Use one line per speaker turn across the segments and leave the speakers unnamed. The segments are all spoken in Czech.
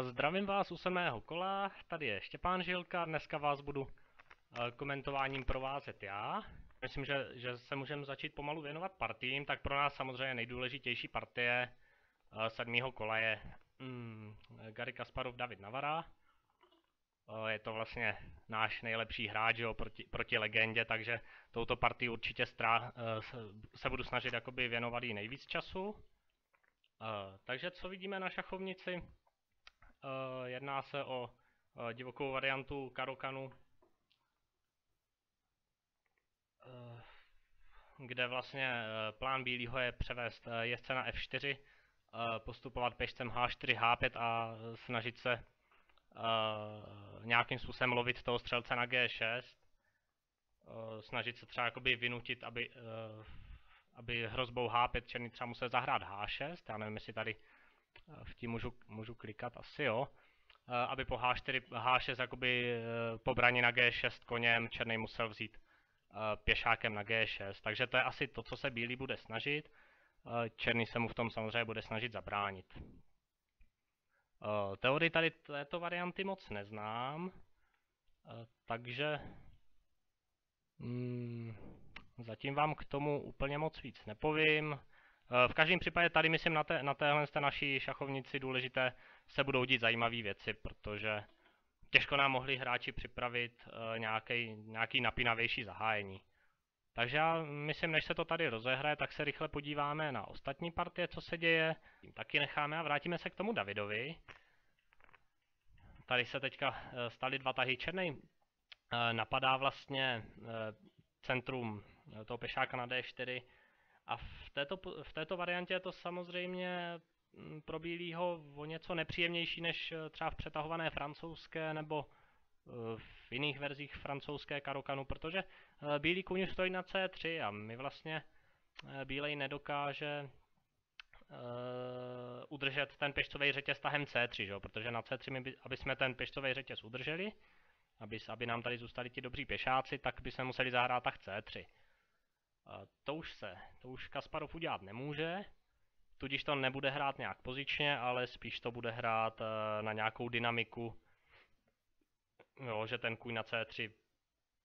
Zdravím vás u sedmého kola, tady je Štěpán Žilka, dneska vás budu eh, komentováním provázet já. Myslím, že, že se můžeme začít pomalu věnovat partím, tak pro nás samozřejmě nejdůležitější partie eh, sedmého kola je mm, Gary Kasparov, David Navara. Eh, je to vlastně náš nejlepší hráč jo, proti, proti legendě, takže touto partii určitě strá, se budu snažit jakoby věnovat jí nejvíc času. Takže co vidíme na šachovnici? Uh, jedná se o uh, divokou variantu Karokanu, uh, kde vlastně plán bílého je převést jezdce na F4, uh, postupovat pešcem H4, H5 a snažit se nějakým způsobem lovit toho střelce na G6. Uh, snažit se třeba jakoby vynutit, aby aby hrozbou H5 černý třeba musel zahrát H6, já nevím, jestli tady eh, v tím můžu, můžu klikat, asi jo, eh, aby po H4, H6 jakoby eh, po braně na G6 koněm černý musel vzít pěšákem na G6, takže to je asi to, co se bílý bude snažit, černý se mu v tom samozřejmě bude snažit zabránit. Teorii tady této varianty moc neznám, takže... Hmm, Zatím vám k tomu úplně moc víc nepovím. Eh, v každém případě tady, myslím, na, té, na téhle té naší šachovnici důležité se budou dít zajímavé věci, protože těžko nám mohli hráči připravit uh, nějaký, nějaký napínavější zahájení. Takže já myslím, než se to tady rozehraje, tak se rychle podíváme na ostatní partie, co se děje. Taky necháme a vrátíme se k tomu Davidovi. Tady se teďka eh, staly dva tahy. Černý napadá vlastně centrum Eh, toho pešáka na D4. A v této, v této variantě je to samozřejmě mm, pro bílýho o něco nepříjemnější než eh, třeba v přetahované francouzské nebo eh, v jiných verzích francouzské karokanu, protože bílý kůň stojí na C3 a my vlastně bílej nedokáže udržet ten pěšcový řetěz tahem C3, že? protože na C3, my by, aby jsme ten pěšcový řetěz udrželi, aby, aby nám tady zůstali ti dobří pěšáci, tak by jsme museli zahrát tah C3 to už se, to už Kasparov udělat nemůže, tudíž to nebude hrát nějak pozičně, ale spíš to bude hrát eh, na nějakou dynamiku, jo, že ten kůň na C3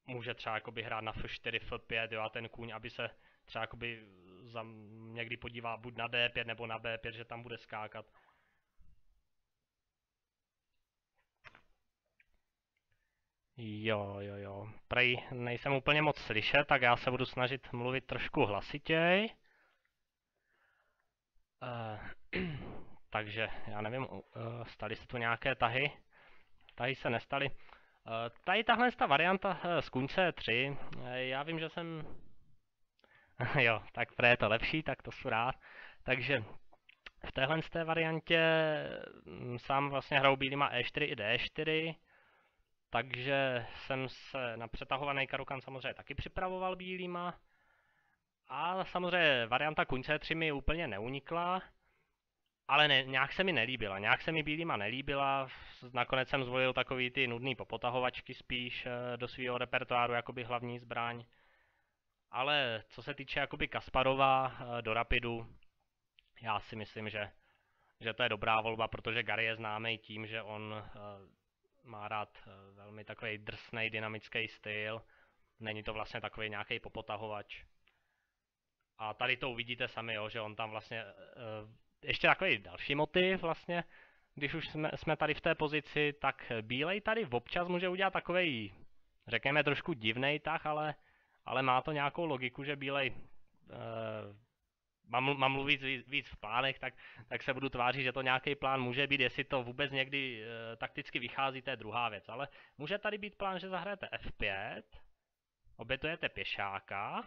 může třeba jakoby hrát na F4, F5, jo, a ten kůň, aby se třeba jakoby za, někdy podívá buď na D5 nebo na B5, že tam bude skákat. Jo, jo, jo. Prej nejsem úplně moc slyšet, tak já se budu snažit mluvit trošku hlasitěji. Uh, takže, já nevím, uh, staly se tu nějaké tahy? Tahy se nestaly. Uh, tady tahle ta varianta z kunce 3, uh, já vím, že jsem... jo, tak pro je to lepší, tak to jsou rád. Takže v téhle té variantě mm, sám vlastně hraju bílýma E4 i D4. Takže jsem se na přetahovaný karukan samozřejmě taky připravoval bílýma. A samozřejmě varianta kuň C3 mi úplně neunikla, ale ne, nějak se mi nelíbila. Nějak se mi bílýma nelíbila, nakonec jsem zvolil takový ty nudný popotahovačky spíš eh, do svého repertoáru, jakoby hlavní zbraň. Ale co se týče jakoby Kasparova eh, do Rapidu, já si myslím, že, že to je dobrá volba, protože Gary je známý tím, že on eh, má rád eh, velmi takový drsný, dynamický styl. Není to vlastně takový nějaký popotahovač. A tady to uvidíte sami, jo, že on tam vlastně... Uh, ještě takový další motiv vlastně, když už jsme, jsme tady v té pozici, tak bílej tady občas může udělat takový, řekněme trošku divný tah, ale, ale má to nějakou logiku, že bílej uh, mám, mám mluvit víc, víc v plánech, tak, tak se budu tvářit, že to nějaký plán může být, jestli to vůbec někdy e, takticky vychází, to je druhá věc. Ale může tady být plán, že zahrajete F5, obětujete pěšáka,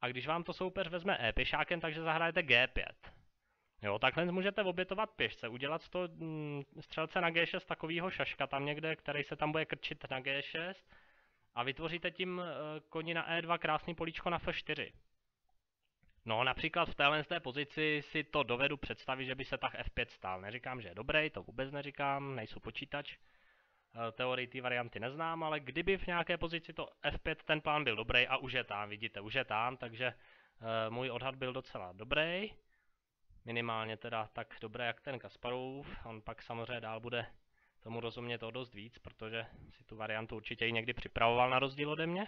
a když vám to soupeř vezme E pěšákem, takže zahrajete G5. Jo, takhle můžete obětovat pěšce, udělat to mm, střelce na G6 takovýho šaška tam někde, který se tam bude krčit na G6 a vytvoříte tím e, koni na E2 krásný políčko na F4. No například v téhle té pozici si to dovedu představit, že by se tak F5 stál. Neříkám, že je dobrý, to vůbec neříkám, nejsou počítač. Eh, teorii té varianty neznám, ale kdyby v nějaké pozici to F5 ten plán byl dobrý a už je tam, vidíte, už je tam, takže uh, můj odhad byl docela dobrý. minimálně teda tak dobré jak ten Kasparův. On pak samozřejmě dál bude tomu rozumět o dost víc, protože si tu variantu určitě i někdy připravoval na rozdíl ode mě.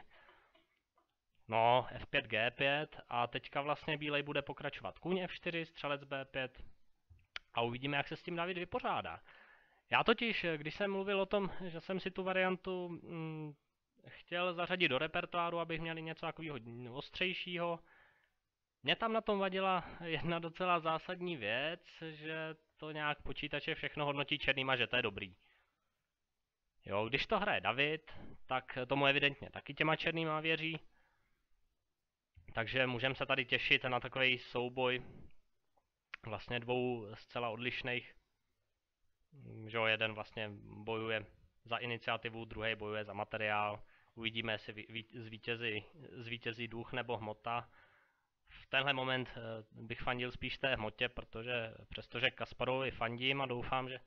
No, F5, G5 a teďka vlastně bílej bude pokračovat kůň F4, střelec B5 a uvidíme, jak se s tím David vypořádá. Já totiž, když jsem mluvil o tom, že jsem si tu variantu mm, chtěl zařadit do repertoáru, abych měli něco takového ostřejšího, mě tam na tom vadila jedna docela zásadní věc, že to nějak počítače všechno hodnotí černýma, že to je dobrý. Jo, když to hraje David, tak tomu evidentně taky těma černýma věří. Takže můžeme se tady těšit na takový souboj vlastně dvou zcela odlišných. Že jeden vlastně bojuje za iniciativu, druhý bojuje za materiál. Uvidíme, jestli zvítězí, zvítězí duch nebo hmota. V tenhle moment eh, bych fandil spíš té hmotě, protože přestože Kasparovi fandím a doufám, že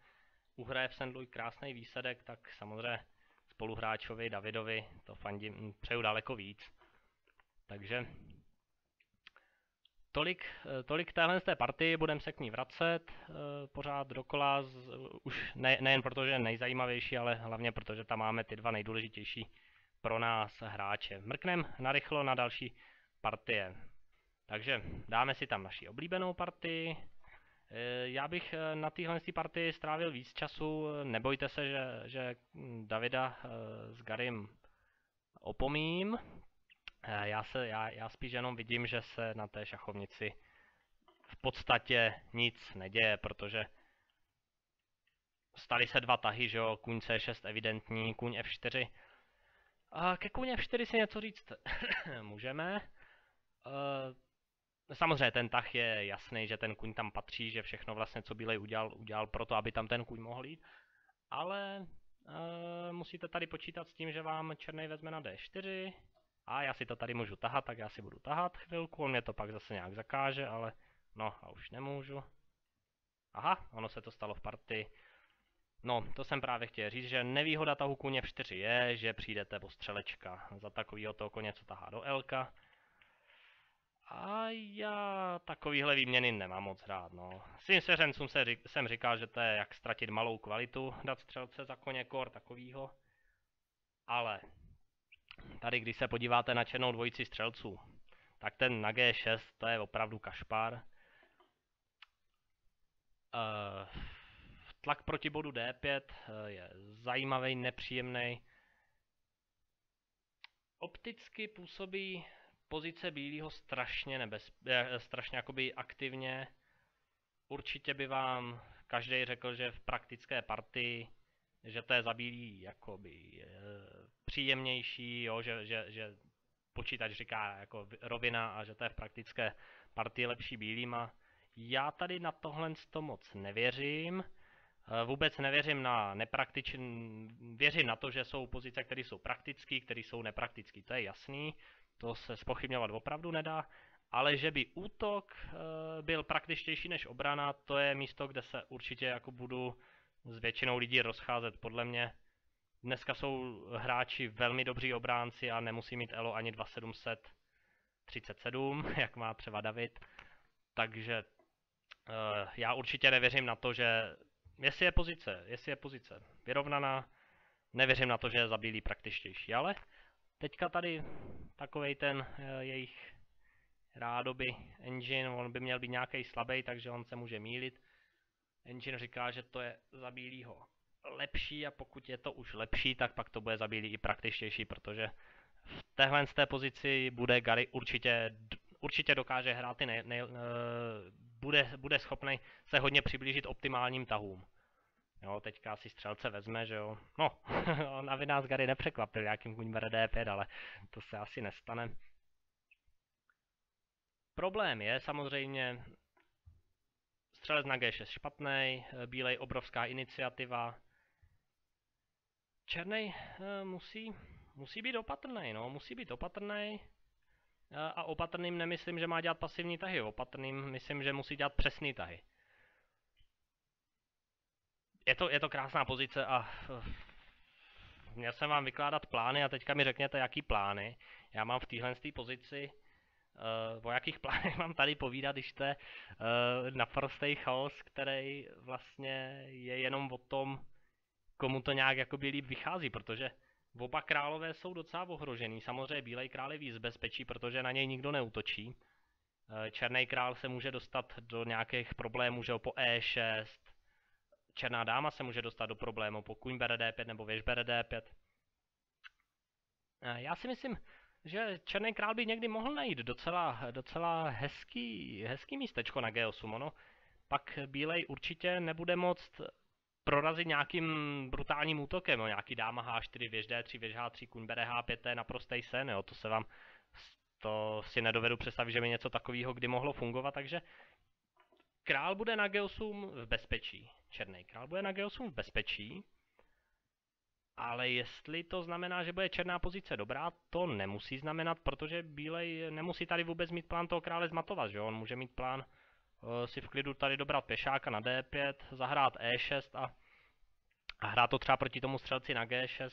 uhraje v Sandluj krásný výsledek, tak samozřejmě spoluhráčovi Davidovi to fandím, přeju daleko víc. Takže tolik, eh, tolik téhle z té partii, budeme se k ní vracet eh, pořád dokola, z, už ne, nejen protože je nejzajímavější, ale hlavně protože tam máme ty dva nejdůležitější pro nás hráče. Mrknem narychlo na další partie. Takže dáme si tam naši oblíbenou partii. Eh, já bych na téhle partii strávil víc času, nebojte se, že, že Davida s Garim opomím, já, se, já, já spíš jenom vidím, že se na té šachovnici v podstatě nic neděje, protože staly se dva tahy, že jo, kůň C6 evidentní, kůň F4. A ke kůň F4 si něco říct můžeme. Uh, samozřejmě ten tah je jasný, že ten kůň tam patří, že všechno vlastně, co Bílej udělal, udělal proto, aby tam ten kůň mohl jít. Ale uh, musíte tady počítat s tím, že vám černý vezme na D4, a já si to tady můžu tahat, tak já si budu tahat chvilku, on mě to pak zase nějak zakáže, ale no a už nemůžu. Aha, ono se to stalo v partii. No, to jsem právě chtěl říct, že nevýhoda tahu kůně v 4 je, že přijdete po střelečka. Za takovýho toho koně, co tahá do Lka. A já takovýhle výměny nemám moc rád, no. Svým seřencům se, jsem říkal, že to je jak ztratit malou kvalitu, dát střelce za koně kor takovýho. Ale tady když se podíváte na černou dvojici střelců, tak ten na G6 to je opravdu kašpar. Uh, tlak proti bodu D5 uh, je zajímavý, nepříjemný. Opticky působí pozice bílého strašně nebez, eh, strašně jakoby aktivně. Určitě by vám každý řekl, že v praktické partii že to je za bílý jakoby e, příjemnější, jo, že, že, že počítač říká jako rovina a že to je v praktické partii lepší bílýma. Já tady na tohle to moc nevěřím. E, vůbec nevěřím na nepraktičný, věřím na to, že jsou pozice, které jsou praktické, které jsou nepraktické, to je jasný, to se spochybňovat opravdu nedá, ale že by útok e, byl praktičtější než obrana, to je místo, kde se určitě jako budu s většinou lidí rozcházet. Podle mě dneska jsou hráči velmi dobří obránci a nemusí mít elo ani 2737, jak má třeba David. Takže uh, já určitě nevěřím na to, že jestli je pozice, jestli je pozice vyrovnaná, nevěřím na to, že je zabílý praktičtější, ale teďka tady takovej ten uh, jejich rádoby engine, on by měl být nějaký slabý, takže on se může mílit. Engine říká, že to je za bílýho lepší a pokud je to už lepší, tak pak to bude za bílý i praktičtější, protože v téhle z té pozici bude Gary určitě, určitě dokáže hrát ty nej, nej, uh, bude, bude schopný se hodně přiblížit optimálním tahům. Jo, teďka si střelce vezme, že jo. No, on aby nás Gary nepřekvapil, jakým kuň bere D5, ale to se asi nestane. Problém je samozřejmě, Střelec na G6 špatný, eh, bílej obrovská iniciativa. Černý eh, musí, musí být opatrný, no, musí být opatrný. Eh, a opatrným nemyslím, že má dělat pasivní tahy, opatrným myslím, že musí dělat přesný tahy. Je to, je to krásná pozice a měl jsem vám vykládat plány a teďka mi řekněte, jaký plány. Já mám v téhle pozici o jakých plánech mám tady povídat, když to je uh, naprostý chaos, který vlastně je jenom o tom, komu to nějak jakoby líp vychází, protože oba králové jsou docela ohrožený. Samozřejmě Bílej král je víc bezpečí, protože na něj nikdo neutočí. Uh, Černý král se může dostat do nějakých problémů, že po E6. Černá dáma se může dostat do problému po kuň bere D5 nebo věž bere D5. Uh, já si myslím, že Černý král by někdy mohl najít docela, docela hezký, hezký místečko na G8, ono. Pak Bílej určitě nebude moct prorazit nějakým brutálním útokem, jo. nějaký dáma H4, věž D3, věž H3, kuň bere H5, to je naprostý sen, jo. to se vám, to si nedovedu představit, že by něco takového kdy mohlo fungovat, takže král bude na G8 v bezpečí, černý král bude na G8 v bezpečí, ale jestli to znamená, že bude černá pozice dobrá, to nemusí znamenat, protože bílej nemusí tady vůbec mít plán toho krále zmatovat, že on může mít plán uh, si v klidu tady dobrat pešáka na D5, zahrát E6 a, a hrát to třeba proti tomu střelci na G6.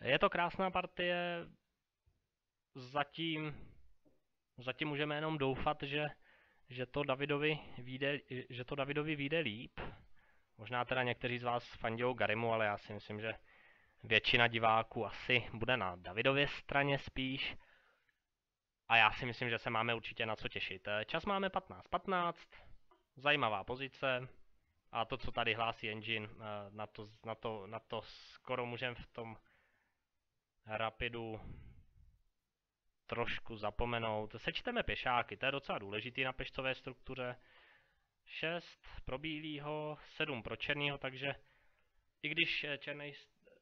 Je to krásná partie, zatím, zatím můžeme jenom doufat, že, že to Davidovi vyjde, že to Davidovi vyjde líp. Možná teda někteří z vás fandijou Garimu, ale já si myslím, že většina diváků asi bude na Davidově straně spíš. A já si myslím, že se máme určitě na co těšit. Čas máme 15.15, zajímavá pozice. A to, co tady hlásí engine, eh, na to, na to, na to skoro můžeme v tom Rapidu trošku zapomenout. Sečteme pěšáky, to je docela důležitý na pešcové struktuře. 6 pro bílýho, 7 pro černýho, takže i když černý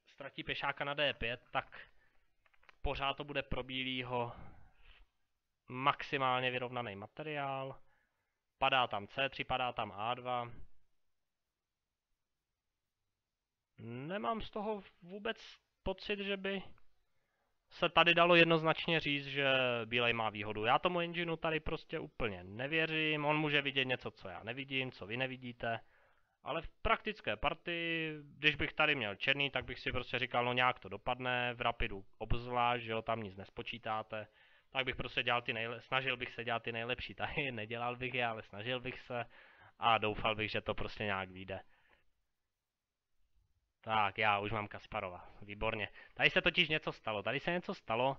ztratí pešáka na D5, tak pořád to bude pro bílýho maximálně vyrovnaný materiál. Padá tam C3, padá tam A2. Nemám z toho vůbec pocit, že by se tady dalo jednoznačně říct, že Bílej má výhodu. Já tomu engineu tady prostě úplně nevěřím, on může vidět něco, co já nevidím, co vy nevidíte. Ale v praktické partii, když bych tady měl černý, tak bych si prostě říkal, no nějak to dopadne, v Rapidu obzvlášť, že jo, tam nic nespočítáte. Tak bych prostě dělal ty nejle- snažil bych se dělat ty nejlepší tahy, nedělal bych je, ale snažil bych se a doufal bych, že to prostě nějak vyjde. Tak, já už mám Kasparova. Výborně. Tady se totiž něco stalo. Tady se něco stalo.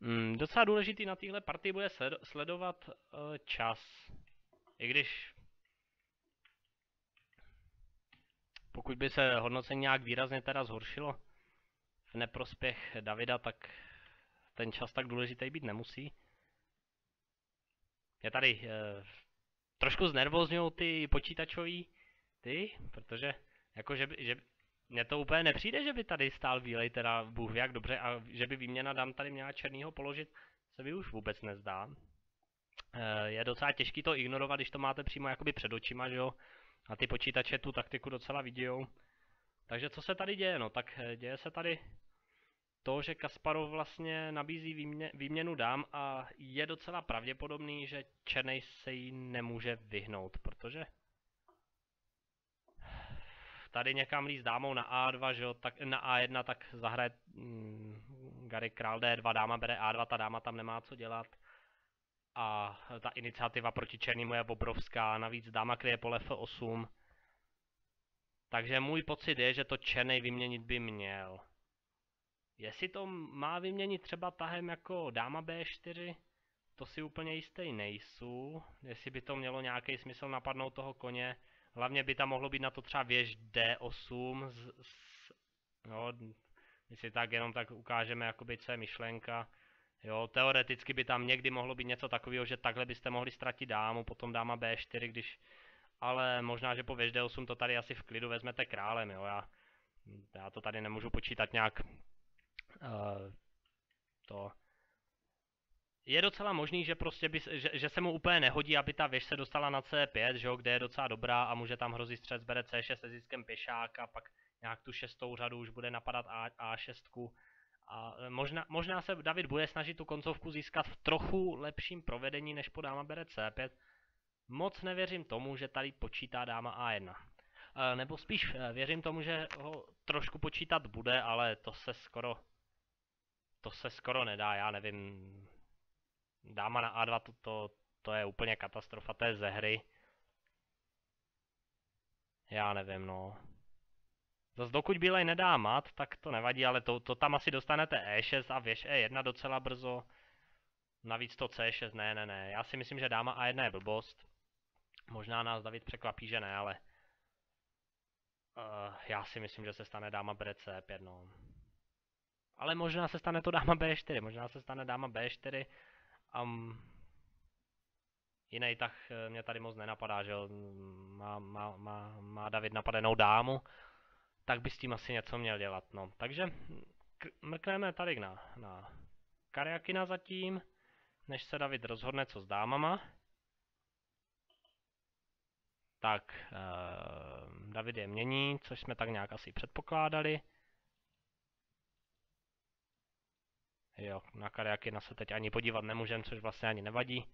Mm, docela důležitý na téhle partii bude sledovat uh, čas. I když... Pokud by se hodnocení nějak výrazně teda zhoršilo v neprospěch Davida, tak ten čas tak důležitý být nemusí. Je tady uh, trošku znervozňují ty počítačový ty, protože jako že, že, mně to úplně nepřijde, že by tady stál výlej, teda Bůh jak dobře, a že by výměna dám tady měla černýho položit, se mi už vůbec nezdá. E, je docela těžký to ignorovat, když to máte přímo jakoby před očima, že jo, a ty počítače tu taktiku docela vidějou. Takže co se tady děje? No tak eh, děje se tady to, že Kasparov vlastně nabízí výmě, výměnu dám a je docela pravděpodobný, že Černej se jí nemůže vyhnout, protože tady někam líst dámou na A2, že jo, tak na A1, tak zahraje mm, Gary král D2, dáma bere A2, ta dáma tam nemá co dělat. A ta iniciativa proti černému je obrovská, navíc dáma kryje pole F8. Takže můj pocit je, že to černý vyměnit by měl. Jestli to má vyměnit třeba tahem jako dáma B4, to si úplně jistý nejsou. Jestli by to mělo nějaký smysl napadnout toho koně, Hlavně by tam mohlo být na to třeba věž D8, z, z, no, si tak jenom tak ukážeme, jakoby, co je myšlenka. Jo, teoreticky by tam někdy mohlo být něco takového, že takhle byste mohli ztratit dámu, potom dáma B4, když... Ale možná, že po věž D8 to tady asi v klidu vezmete králem, jo, já, já to tady nemůžu počítat nějak... Uh, to je docela možný, že prostě by, že, že se mu úplně nehodí, aby ta věž se dostala na C5, že jo, kde je docela dobrá a může tam hrozit střed, bere C6 se ziskem pěšáka, pak nějak tu šestou řadu už bude napadat A, A6. A e, možná, možná se David bude snažit tu koncovku získat v trochu lepším provedení, než po dáma bere C5. Moc nevěřím tomu, že tady počítá dáma A1. E, nebo spíš e, věřím tomu, že ho trošku počítat bude, ale to se skoro to se skoro nedá, já nevím, dáma na A2 to, to, to je úplně katastrofa, to je ze hry. Já nevím, no. Zas dokud bílej nedá mat, tak to nevadí, ale to, to tam asi dostanete E6 a věž E1 docela brzo. Navíc to C6, ne, ne, ne. Já si myslím, že dáma A1 je blbost. Možná nás David překvapí, že ne, ale... Uh, já si myslím, že se stane dáma bere C5, no. Ale možná se stane to dáma B4, možná se stane dáma B4. Um, jiný tak eh, mě tady moc nenapadá, že. Má, má, má, má David napadenou dámu, tak by s tím asi něco měl dělat, no. Takže mrkneme tady na, na Kariakina zatím, než se David rozhodne, co s dámama. Tak, uh, David je mění, což jsme tak nějak asi předpokládali. Jo, na Kariakina se teď ani podívat nemůžem, což vlastně ani nevadí.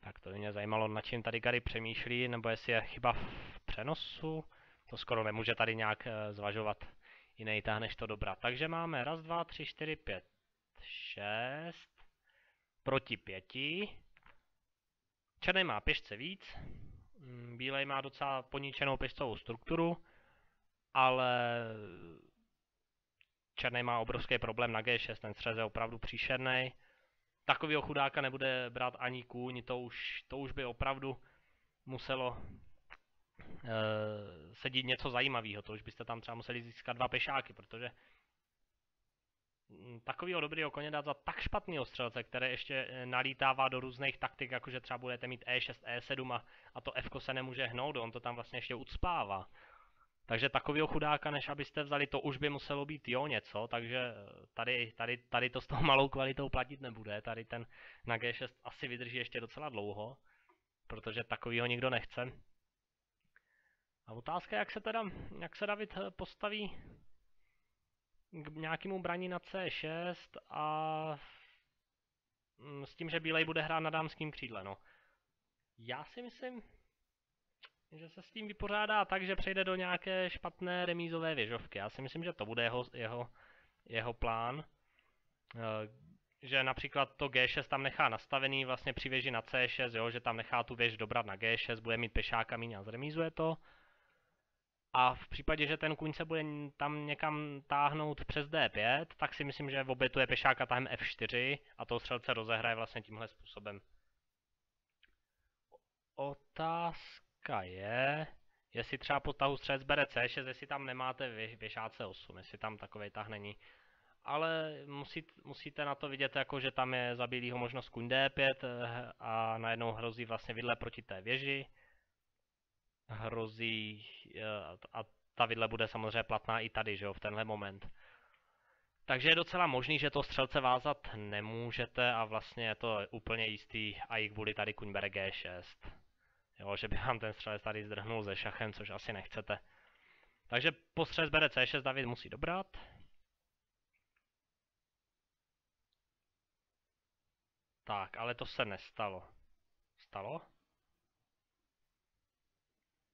Tak to by mě zajímalo, na čím tady Gary přemýšlí, nebo jestli je chyba v přenosu. To skoro nemůže tady nějak uh, zvažovat jiný tah než to dobrá. Takže máme raz, dva, tři, čtyři, pět, šest. Proti pěti. Černý má pěšce víc, mm, bílej má docela poničenou pěšcovou strukturu, ale černý má obrovský problém na G6, ten střez je opravdu příšerný. Takovýho chudáka nebude brát ani kůň, to už, to už by opravdu muselo e, sedít něco zajímavého, to už byste tam třeba museli získat dva pešáky, protože Mm, takového dobrého koně dát za tak špatného střelce, který ještě eh, nalítává do různých taktik, jakože třeba budete mít E6, E7 a, a to F se nemůže hnout, on to tam vlastně ještě ucpává. Takže takového chudáka, než abyste vzali, to už by muselo být jo něco, takže tady, tady, tady to s tou malou kvalitou platit nebude, tady ten na G6 asi vydrží ještě docela dlouho, protože takovýho nikdo nechce. A otázka, jak se teda, jak se David postaví k nějakému braní na C6 a s tím, že bílej bude hrát na dámským křídle, no. Já si myslím, že se s tím vypořádá tak, že přejde do nějaké špatné remízové věžovky. Já si myslím, že to bude jeho, jeho, jeho plán. Eh, že například to G6 tam nechá nastavený vlastně při věži na C6, jo, že tam nechá tu věž dobrat na G6, bude mít pešáka míň a zremízuje to. A v případě, že ten kůň se bude tam někam táhnout přes D5, tak si myslím, že obětuje pešáka tahem F4 a to střelce rozehraje vlastně tímhle způsobem. Otázka je, jestli třeba po tahu střelec bere C6, jestli tam nemáte vy, běžáce 8, jestli tam takový tah není. Ale musí, musíte na to vidět, jako že tam je za bílýho možnost kůň D5 eh, a najednou hrozí vlastně vidle proti té věži hrozí eh, a ta vidle bude samozřejmě platná i tady, že jo, v tenhle moment. Takže je docela možný, že to střelce vázat nemůžete a vlastně je to úplně jistý a i kvůli tady kuň bere G6. Jo, že by vám ten střelec tady zdrhnul ze šachem, což asi nechcete. Takže po střelec bere C6 David musí dobrat. Tak, ale to se nestalo. Stalo?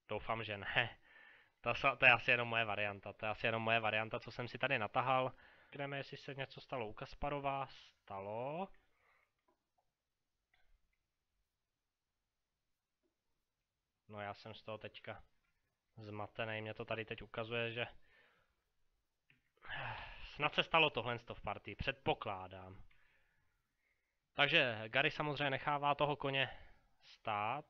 Doufám, že ne. To, to je asi jenom moje varianta. To je asi jenom moje varianta, co jsem si tady natahal. Jdeme, jestli se něco stalo u Kasparova. Stalo. No já jsem z toho teďka zmatený. Mě to tady teď ukazuje, že... Snad se stalo tohle v partii. Předpokládám. Takže Gary samozřejmě nechává toho koně stát.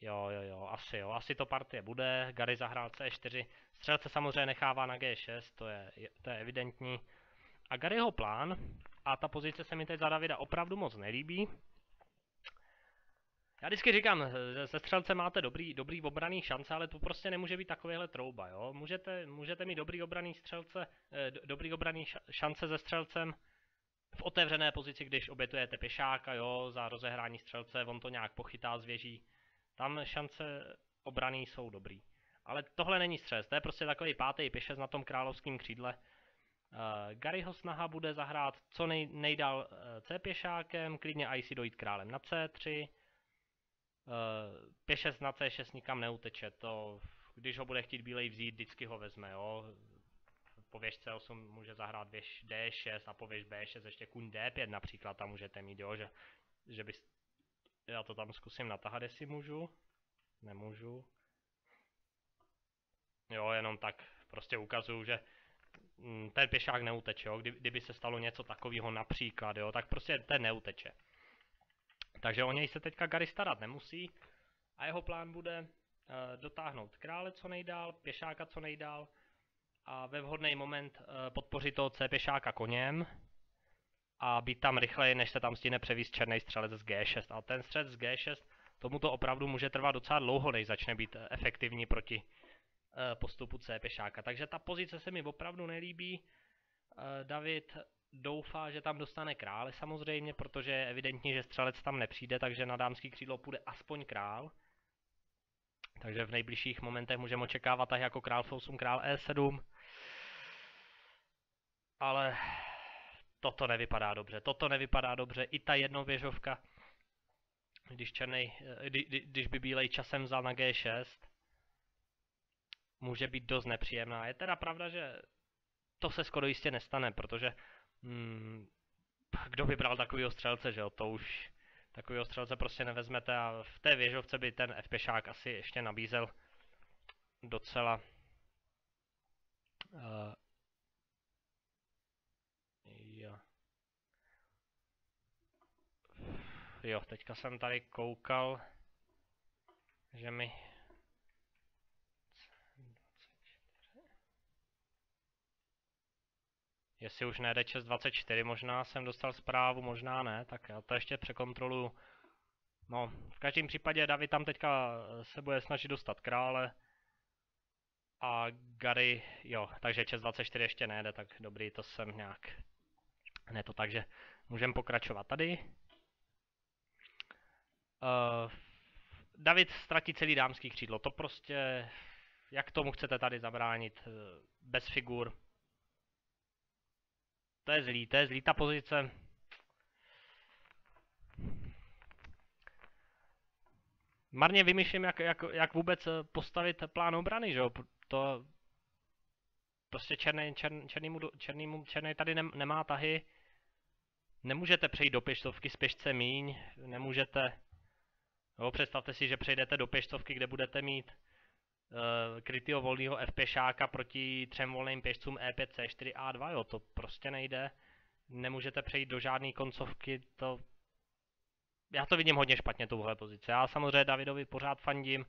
Jo, jo, jo, asi jo, asi to partie bude, Gary zahrál C4, střelce samozřejmě nechává na G6, to je, to je evidentní. A Garyho plán, a ta pozice se mi teď za Davida opravdu moc nelíbí. Já vždycky říkám, ze střelce máte dobrý, dobrý obraný šance, ale to prostě nemůže být takovýhle trouba, jo. Můžete, můžete mít dobrý obraný střelce, eh, dobrý obraný šance ze střelcem v otevřené pozici, když obětujete pešáka, jo, za rozehrání střelce, on to nějak pochytá z věží tam šance obrany jsou dobrý. Ale tohle není střes, to je prostě takový pátý pěšec na tom královském křídle. Uh, Garyho snaha bude zahrát co nej, nejdál C pěšákem, klidně i si dojít králem na C3. Uh, pěšec na C6 nikam neuteče, to když ho bude chtít bílej vzít, vždycky ho vezme, jo. po věžce 8 může zahrát věž D6 a po věž B6 ještě kuň D5 například tam můžete mít, jo, že, že bys... Já to tam zkusím natahat, jestli můžu. Nemůžu. Jo, jenom tak prostě ukazuju, že mm, ten pěšák neuteče, jo. Kdy, kdyby se stalo něco takového například, jo, tak prostě ten neuteče. Takže o něj se teďka Gary starat nemusí a jeho plán bude uh, dotáhnout krále co nejdál, pěšáka co nejdál a ve vhodný moment uh, podpořit toho C pěšáka koněm a být tam rychleji, než se tam stihne převíst černý střelec z G6. A ten střelec z G6, tomu to opravdu může trvat docela dlouho, než začne být eh, efektivní proti postupu C pěšáka. Takže ta pozice se mi opravdu nelíbí. David doufá, že tam dostane krále samozřejmě, protože je evidentní, že střelec tam nepřijde, takže na dámský křídlo půjde aspoň král. Takže v nejbližších momentech můžeme očekávat tak jako král F8, král E7. Ale toto nevypadá dobře, toto nevypadá dobře, i ta jednověžovka, když, černej, kdy, kdy, když by bílej časem vzal na G6, může být dost nepříjemná. Je teda pravda, že to se skoro jistě nestane, protože hmm, kdo vybral takovýho střelce, že jo, to už takovýho střelce prostě nevezmete a v té věžovce by ten FPŠák asi ještě nabízel docela uh, jo. jo, teďka jsem tady koukal, že mi Jestli už nejde čes 24, možná jsem dostal zprávu, možná ne, tak já to ještě překontroluju. No, v každém případě David tam teďka eh, se bude snažit dostat krále. A Gary, jo, takže čes 24 ještě nejde, tak dobrý, to jsem nějak... Ne to takže můžeme pokračovat tady. Uh, David ztratí celý dámský křídlo, to prostě... Jak tomu chcete tady zabránit? Eh, bez figur, to je zlý, to je zlý ta pozice. Marně vymýšlím, jak, jak, jak vůbec postavit plán obrany, že jo? To prostě černý, čern, černýmu, černýmu, černý tady nem, nemá tahy. Nemůžete přejít do pěštovky s pěšce míň, nemůžete... Jo, představte si, že přejdete do pěštovky, kde budete mít uh, krytýho volného FPŠáka proti třem volným pěšcům E5, C4, A2, jo, to prostě nejde. Nemůžete přejít do žádné koncovky, to... Já to vidím hodně špatně, tuhle pozici. Já samozřejmě Davidovi pořád fandím.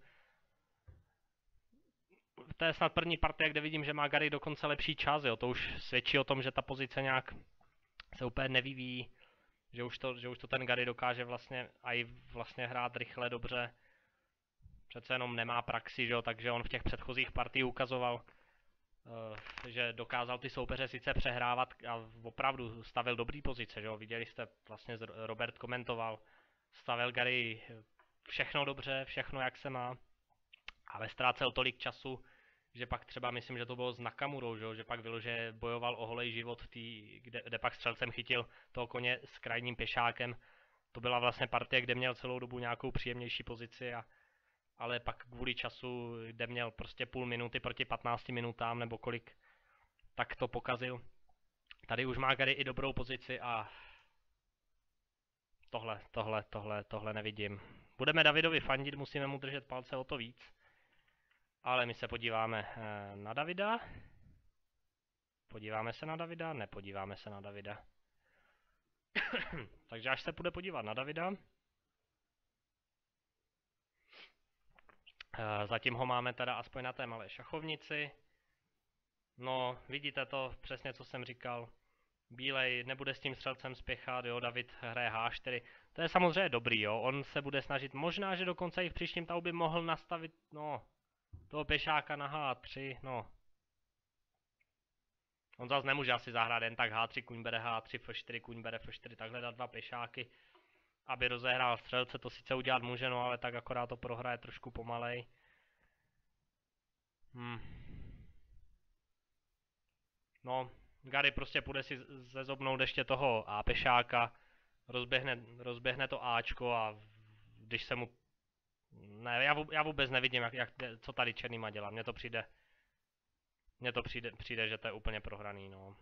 To je snad první partie, kde vidím, že má Gary dokonce lepší čas, jo. To už svědčí o tom, že ta pozice nějak se úplně nevyvíjí. Že už to, že už to ten Gary dokáže vlastně i vlastně hrát rychle, dobře přece jenom nemá praxi, že jo, takže on v těch předchozích partí ukazoval, uh, že dokázal ty soupeře sice přehrávat a opravdu stavil dobrý pozice, že jo, viděli jste, vlastně Robert komentoval, stavil Gary všechno dobře, všechno jak se má, ale ztrácel tolik času, že pak třeba myslím, že to bylo s Nakamurou, že, že pak vylože bojoval o holej život, tý, kde, kde pak střelcem chytil toho koně s krajním pěšákem. To byla vlastně partie, kde měl celou dobu nějakou příjemnější pozici a ale pak kvůli času, kde měl prostě půl minuty proti 15 minutám nebo kolik, tak to pokazil. Tady už má Gary i dobrou pozici a tohle, tohle, tohle, tohle nevidím. Budeme Davidovi fandit, musíme mu držet palce o to víc. Ale my se podíváme eh, na Davida. Podíváme se na Davida? Nepodíváme se na Davida. Takže až se půjde podívat na Davida, zatím ho máme teda aspoň na té malé šachovnici. No, vidíte to, přesně co jsem říkal. Bílej nebude s tím střelcem spěchat, jo, David hraje H4. To je samozřejmě dobrý, jo, on se bude snažit, možná, že dokonce i v příštím tahu by mohl nastavit, no, toho pěšáka na H3, no. On zase nemůže asi zahrát jen tak H3, kuň bere H3, F4, kuň bere F4, takhle dát dva pěšáky aby rozehrál střelce, to sice udělat může, no ale tak akorát to prohraje trošku pomalej. Hmm. No, Gary prostě půjde si zezobnout ještě toho A pešáka, rozběhne, rozběhne to Ačko a když se mu... Ne, já, já vůbec nevidím, jak, jak, co tady černý má dělat, mně to přijde Mně to přijde, přijde, že to je úplně prohraný, no.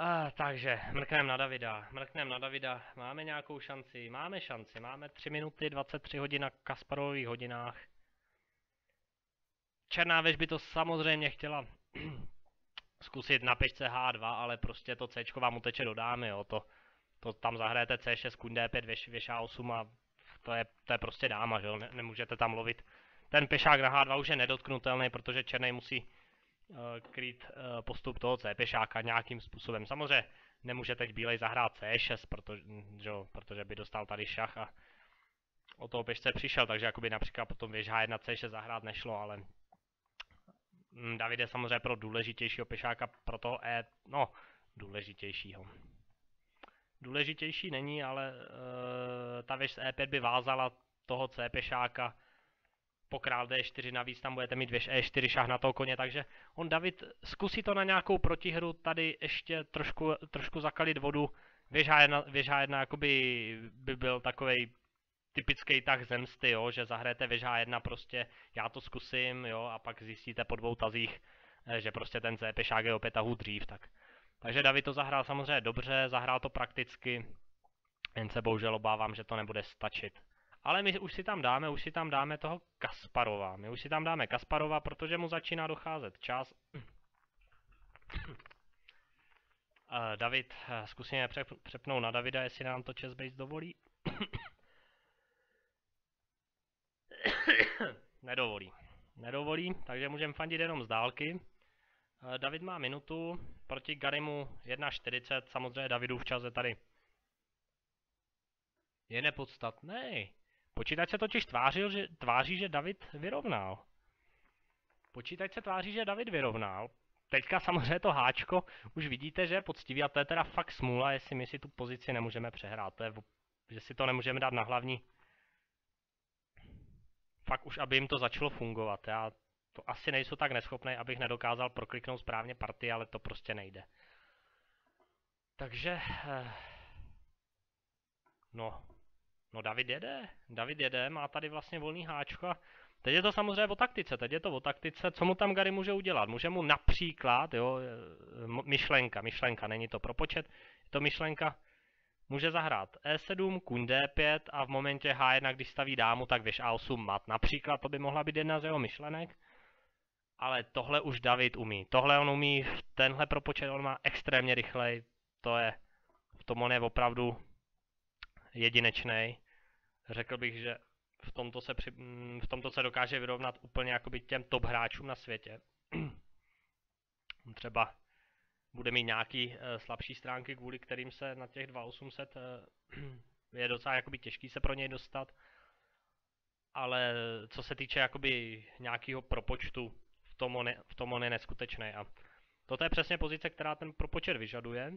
A, takže, mrknem na Davida, mrknem na Davida, máme nějakou šanci, máme šanci, máme 3 minuty 23 hodin na Kasparových hodinách. Černá věž by to samozřejmě chtěla zkusit na pešce H2, ale prostě to C vám uteče do dámy, jo, to, to tam zahrajete C6, kun D5, věž, věž A8 a to je, to je prostě dáma, že jo, ne, nemůžete tam lovit. Ten pešák na H2 už je nedotknutelný, protože černý musí uh, krýt uh, postup toho C pešáka nějakým způsobem. Samozřejmě nemůže teď bílej zahrát C6, protože, protože by dostal tady šach a o toho pešce přišel, takže jakoby například potom věž H1 C6 zahrát nešlo, ale Mm, David je samozřejmě pro důležitějšího pešáka, pro toho E, no, důležitějšího. Důležitější není, ale uh, ta věž z E5 by vázala toho C pešáka, po král D4 navíc tam budete mít věž E4 šach na toho koně, takže on David zkusí to na nějakou protihru, tady ještě trošku, trošku zakalit vodu, věž H1, věž H1 jakoby by byl takový typický tah zemsty, jo, že zahrajete věž H1 prostě, já to zkusím, jo, a pak zjistíte po dvou tazích, eh, že prostě ten C pešák je opět tahu dřív, tak. Takže David to zahrál samozřejmě dobře, zahrál to prakticky, jen se bohužel obávám, že to nebude stačit. Ale my už si tam dáme, už si tam dáme toho Kasparova. My už si tam dáme Kasparova, protože mu začíná docházet čas. Uh, David, uh, zkusíme přepnout na Davida, jestli nám to Chessbase dovolí. Nedovolí. Nedovolí, takže můžeme fandit jenom z dálky. Eh, David má minutu, proti Garimu 1.40, samozřejmě Davidův čas je tady. Je nepodstatný. Počítač se totiž tvářil, že, tváří, že David vyrovnal. Počítač se tváří, že David vyrovnal. Teďka samozřejmě to háčko, už vidíte, že je poctivý a to je teda fakt smůla, jestli my si tu pozici nemůžeme přehrát. To je, že si to nemůžeme dát na hlavní fakt už, aby jim to začalo fungovat. Já to asi nejsou tak neschopný, abych nedokázal prokliknout správně partii, ale to prostě nejde. Takže... Eh, no, no David jede, David jede, má tady vlastně volný háčko a teď je to samozřejmě o taktice, teď je to o taktice, co mu tam Gary může udělat. Může mu například, jo, eh, myšlenka, myšlenka, není to propočet, je to myšlenka, Může zahrát E7, kuň D5 a v momentě H1, když staví dámu, tak věž A8 mat. Například to by mohla být jedna z jeho myšlenek. Ale tohle už David umí. Tohle on umí, tenhle propočet on má extrémně rychlej. To je, v tom on je opravdu jedinečný. Řekl bych, že v tomto se, při, v tomto se dokáže vyrovnat úplně jakoby těm top hráčům na světě. Třeba bude mít nějaký uh, slabší stránky, kvůli kterým se na těch 2800 uh, eh, je docela jakoby těžký se pro něj dostat. Ale co se týče jakoby nějakého propočtu, v tom on je, v tom on je neskutečný. A toto je přesně pozice, která ten propočet vyžaduje.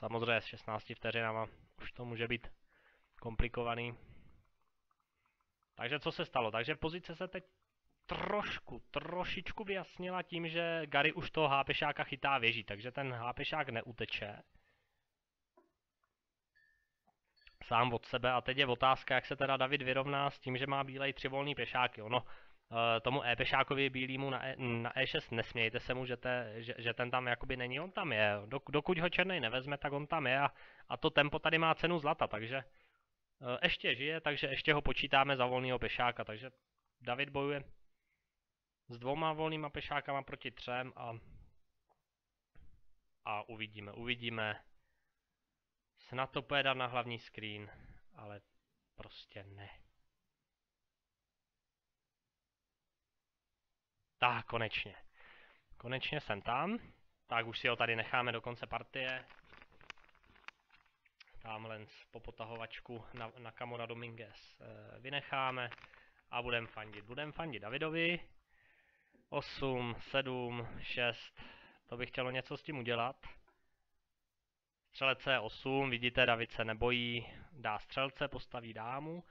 Samozřejmě s 16 vteřinama už to může být komplikovaný. Takže co se stalo? Takže pozice se teď trošku, trošičku vyjasnila tím, že Gary už toho hápešáka chytá věží, takže ten hápešák neuteče. Sám od sebe a teď je otázka, jak se teda David vyrovná s tím, že má bílej tři volný pešáky. Ono, tomu e-pešákovi bílýmu na, e, na E6 nesmějte se mu, že, te, že, že ten tam jakoby není, on tam je. Dok, dokud ho černý nevezme, tak on tam je a, a to tempo tady má cenu zlata, takže eh, ještě žije, takže ještě ho počítáme za volného pešáka, takže David bojuje s dvoma volnýma pešákama proti třem a, a uvidíme, uvidíme. Snad to půjde na hlavní screen, ale prostě ne. Tak, konečně. Konečně jsem tam. Tak už si ho tady necháme do konce partie. Tamhle popotahovačku na, na Camora Dominguez e, vynecháme a budeme fandit. Budeme fandit Davidovi. 8, 7, 6, to bych chtělo něco s tím udělat. Střelec C8, vidíte, David se nebojí, dá střelce, postaví dámu.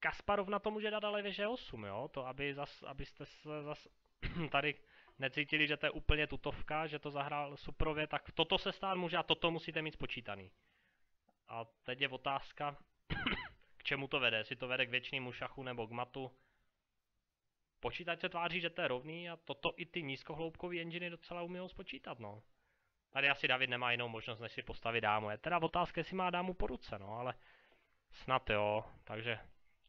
Kasparov na to může dát ale věže 8, jo, to aby zas, abyste se zas tady necítili, že to je úplně tutovka, že to zahrál suprově, tak toto se stát může a toto musíte mít spočítaný. A teď je otázka, k čemu to vede, jestli to vede k věčnému šachu nebo k matu. Počítač se tváří, že to je rovný a toto i ty nízkohloubkové enginy docela umí spočítat, no. Tady asi David nemá jinou možnost, než si postavit dámu. Je teda otázka, jestli má dámu po ruce, no, ale snad jo. Takže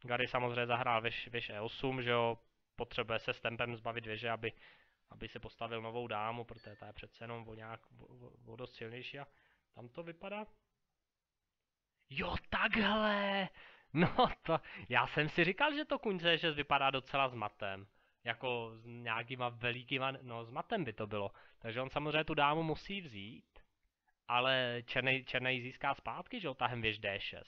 Gary samozřejmě zahrál věž, věž E8, že jo, potřebuje se s tempem zbavit věže, aby, aby se postavil novou dámu, protože ta je přece jenom o, nějak, o, o dost silnější a tam to vypadá. Jo, takhle! No to, já jsem si říkal, že to kuň 6 vypadá docela s matem. Jako s nějakýma velikýma, no s matem by to bylo. Takže on samozřejmě tu dámu musí vzít, ale černej, černej získá zpátky, že jo, tahem věž D6.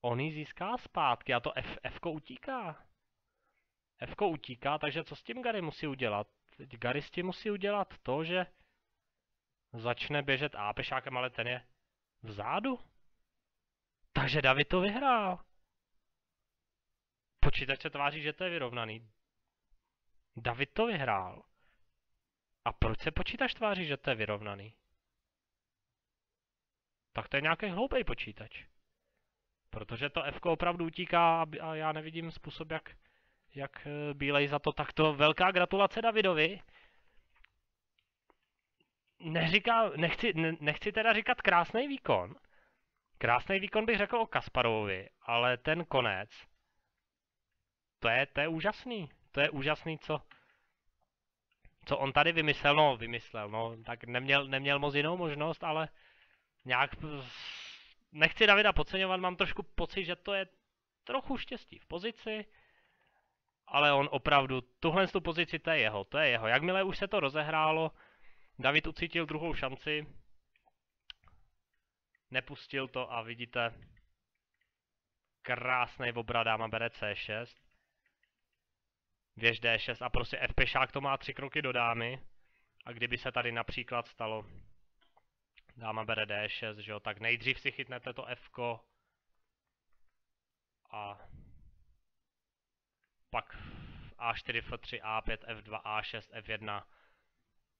On ji získá zpátky a to F, F utíká. F utíká, takže co s tím Gary musí udělat? Teď Gary s tím musí udělat to, že začne běžet A pešákem, ale ten je vzadu. Takže David to vyhrál. Počítač se tváří, že to je vyrovnaný. David to vyhrál. A proč se počítač tváří, že to je vyrovnaný? Tak to je nějaký hloupý počítač. Protože to F opravdu utíká a já nevidím způsob, jak, jak eh, bílej za to takto. Velká gratulace Davidovi. Neříká, nechci, ne, nechci teda říkat krásný výkon. Krásný výkon bych řekl o Kasparovi, ale ten konec, to je, to je úžasný. To je úžasný, co, co on tady vymyslel, no vymyslel, no, tak neměl, neměl moc jinou možnost, ale nějak, nechci Davida podceňovat, mám trošku pocit, že to je trochu štěstí v pozici, ale on opravdu, tuhle tu pozici, to je jeho, to je jeho. Jakmile už se to rozehrálo, David ucítil druhou šanci, nepustil to a vidíte, krásný obrat dáma bere C6. Věž D6 a prostě F pešák to má tři kroky do dámy. A kdyby se tady například stalo dáma bere D6, že jo, tak nejdřív si chytnete to F a pak A4, F3, A5, F2, A6, F1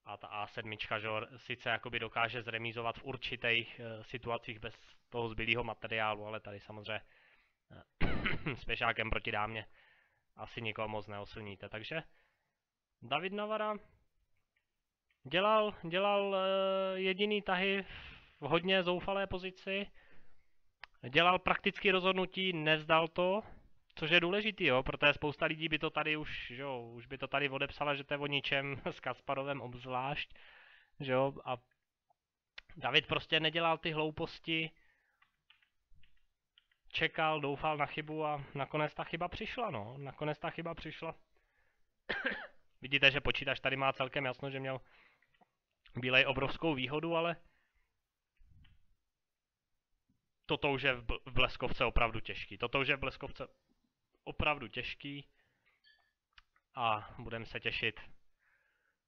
a ta A7, že sice jakoby dokáže zremízovat v určitých uh, situacích bez toho zbylého materiálu, ale tady samozřejmě uh, s pešákem proti dámě asi nikoho moc neosuníte. Takže David Navara dělal, dělal uh, jediný tahy v hodně zoufalé pozici, dělal prakticky rozhodnutí, nezdal to, Což je důležitý, jo, protože spousta lidí by to tady už, jo, už by to tady odepsala, že to je o ničem s Kasparovem obzvlášť, že jo, a David prostě nedělal ty hlouposti, čekal, doufal na chybu a nakonec ta chyba přišla, no, nakonec ta chyba přišla. Vidíte, že počítač tady má celkem jasno, že měl bílej obrovskou výhodu, ale toto už je v bleskovce opravdu těžký. Toto už je v bleskovce opravdu těžký a budeme se těšit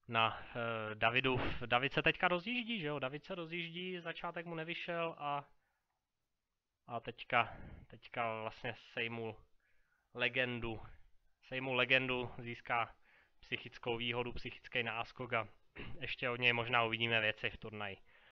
na uh, Davidu. David se teďka rozjíždí, že jo? David se rozjíždí, začátek mu nevyšel a, a teďka, teďka vlastně sejmul legendu. Sejmul legendu, získá psychickou výhodu, psychický náskok a ještě od něj možná uvidíme věci v turnaji.